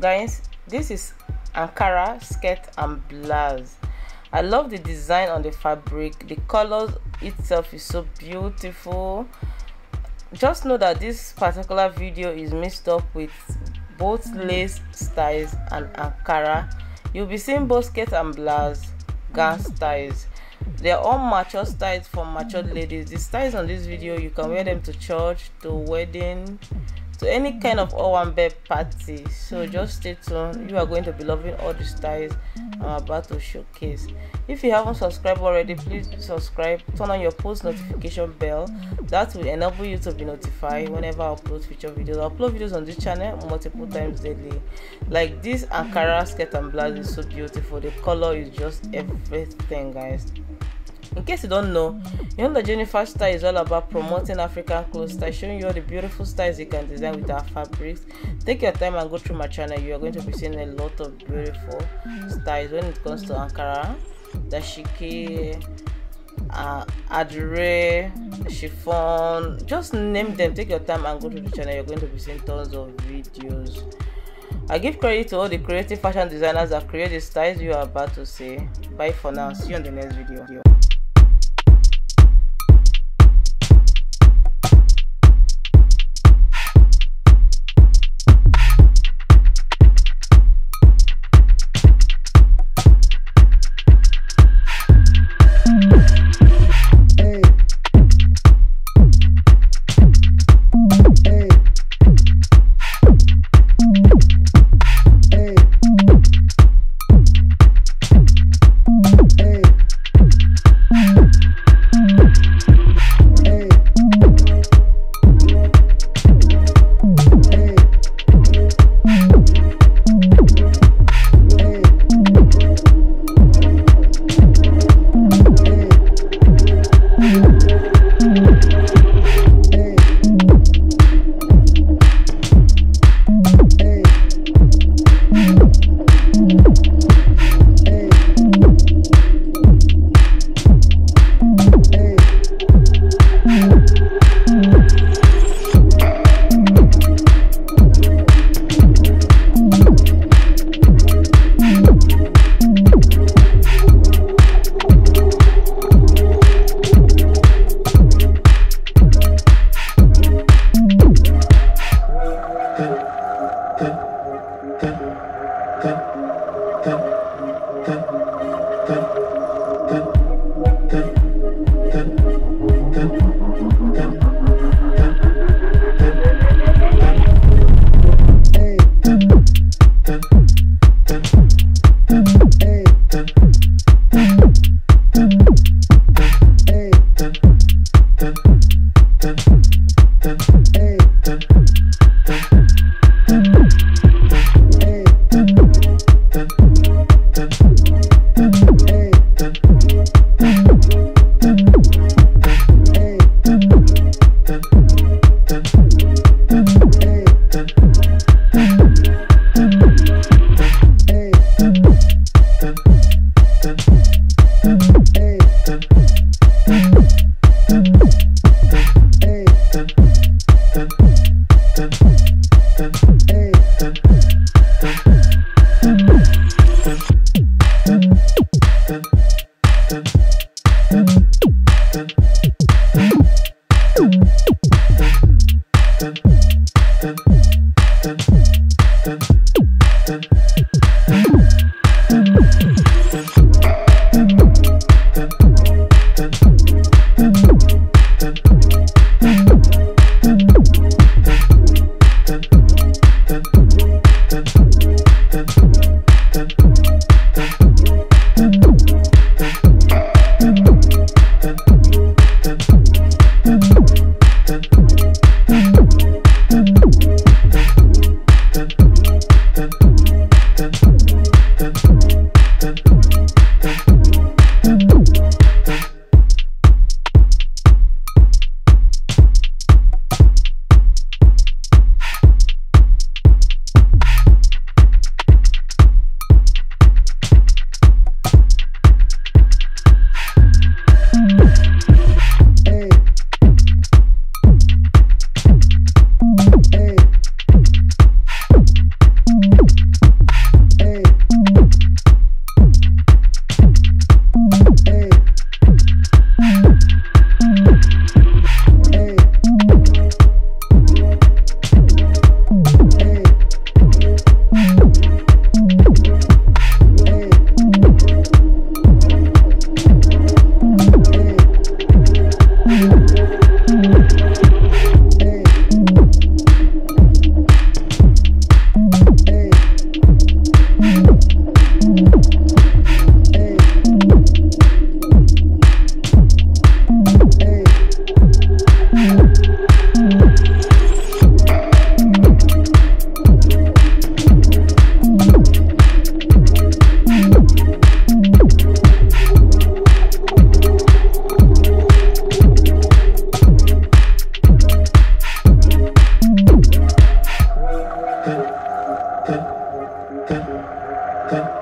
guys this is ankara skirt and blouse. I love the design on the fabric. The color itself is so beautiful. Just know that this particular video is mixed up with both mm. lace styles and ankara. You'll be seeing both skirt and blouse gown mm. styles. They're all mature styles for mature ladies. The styles on this video you can wear them to church to wedding to any kind of Owambe party. So just stay tuned. You are going to be loving all the styles I'm about to showcase. If you haven't subscribed already, please subscribe. Turn on your post notification bell. That will enable you to be notified whenever I upload future videos. I upload videos on this channel multiple times daily. Like this Ankara skirt and blouse is so beautiful. The color is just everything, guys in case you don't know the jennifer style is all about promoting african clothes style showing you all the beautiful styles you can design with our fabrics take your time and go through my channel you are going to be seeing a lot of beautiful styles when it comes to ankara dashiki uh, adire chiffon just name them take your time and go to the channel you're going to be seeing tons of videos I give credit to all the creative fashion designers that create the styles you are about to see. Bye for now. See you on the next video. Thank you.